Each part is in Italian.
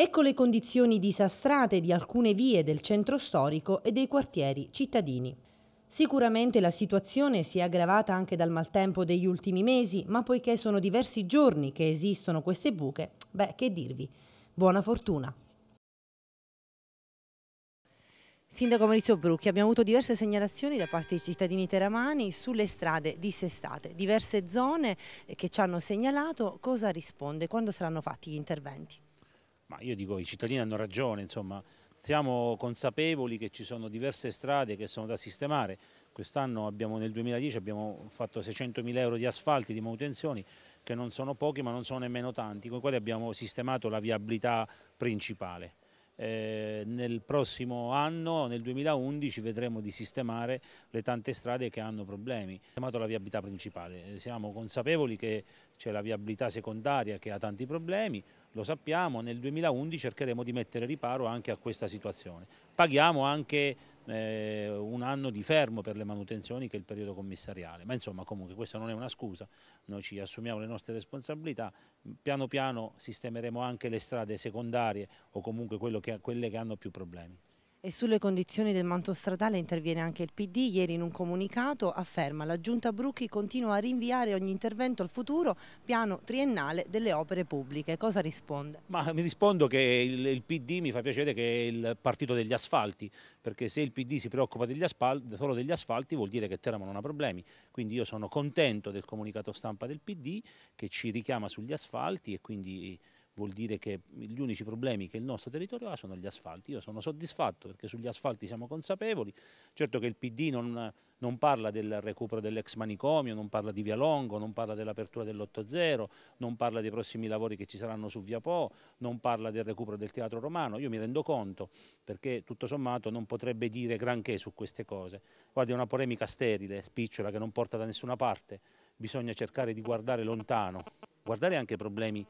Ecco le condizioni disastrate di alcune vie del centro storico e dei quartieri cittadini. Sicuramente la situazione si è aggravata anche dal maltempo degli ultimi mesi, ma poiché sono diversi giorni che esistono queste buche, beh, che dirvi, buona fortuna. Sindaco Maurizio Brucchi, abbiamo avuto diverse segnalazioni da parte dei cittadini teramani sulle strade dissestate, diverse zone che ci hanno segnalato, cosa risponde, quando saranno fatti gli interventi? Ma io dico i cittadini hanno ragione, insomma, siamo consapevoli che ci sono diverse strade che sono da sistemare. Quest'anno nel 2010 abbiamo fatto 600 mila euro di asfalti, di manutenzioni, che non sono pochi ma non sono nemmeno tanti, con i quali abbiamo sistemato la viabilità principale. Eh, nel prossimo anno, nel 2011, vedremo di sistemare le tante strade che hanno problemi. Sistemato la viabilità principale, siamo consapevoli che c'è la viabilità secondaria che ha tanti problemi, lo sappiamo, nel 2011 cercheremo di mettere riparo anche a questa situazione. Paghiamo anche eh, un anno di fermo per le manutenzioni che è il periodo commissariale, ma insomma comunque questa non è una scusa, noi ci assumiamo le nostre responsabilità, piano piano sistemeremo anche le strade secondarie o comunque che, quelle che hanno più problemi. E sulle condizioni del manto stradale interviene anche il PD, ieri in un comunicato afferma la Giunta Brucchi continua a rinviare ogni intervento al futuro piano triennale delle opere pubbliche. Cosa risponde? Ma mi rispondo che il, il PD mi fa piacere che è il partito degli asfalti, perché se il PD si preoccupa degli asfalti, solo degli asfalti vuol dire che Teramo non ha problemi, quindi io sono contento del comunicato stampa del PD che ci richiama sugli asfalti e quindi vuol dire che gli unici problemi che il nostro territorio ha sono gli asfalti. Io sono soddisfatto perché sugli asfalti siamo consapevoli, certo che il PD non, non parla del recupero dell'ex manicomio, non parla di Via Longo, non parla dell'apertura dell'8-0, non parla dei prossimi lavori che ci saranno su Via Po, non parla del recupero del teatro romano, io mi rendo conto perché tutto sommato non potrebbe dire granché su queste cose. Guardi, è una polemica sterile, spicciola, che non porta da nessuna parte, bisogna cercare di guardare lontano, guardare anche i problemi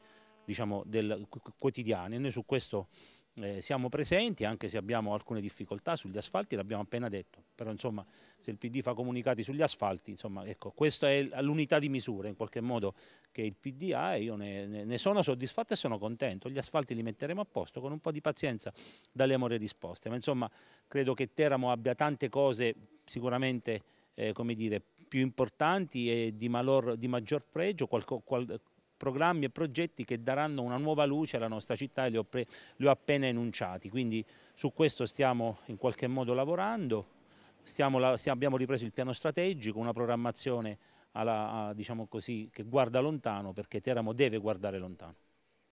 diciamo, del, quotidiani. E noi su questo eh, siamo presenti anche se abbiamo alcune difficoltà sugli asfalti, l'abbiamo appena detto, però insomma se il PD fa comunicati sugli asfalti, insomma ecco, questa è l'unità di misura in qualche modo che il PD ha e io ne, ne, sono soddisfatto e sono contento, gli asfalti li metteremo a posto con un po' di pazienza daremo le risposte, ma insomma credo che Teramo abbia tante cose sicuramente eh, come dire, più importanti e di, malor, di maggior pregio, qualco, qual, programmi e progetti che daranno una nuova luce alla nostra città e li ho, li ho appena enunciati, quindi su questo stiamo in qualche modo lavorando, stiamo, abbiamo ripreso il piano strategico, una programmazione alla, a, diciamo così, che guarda lontano perché Teramo deve guardare lontano.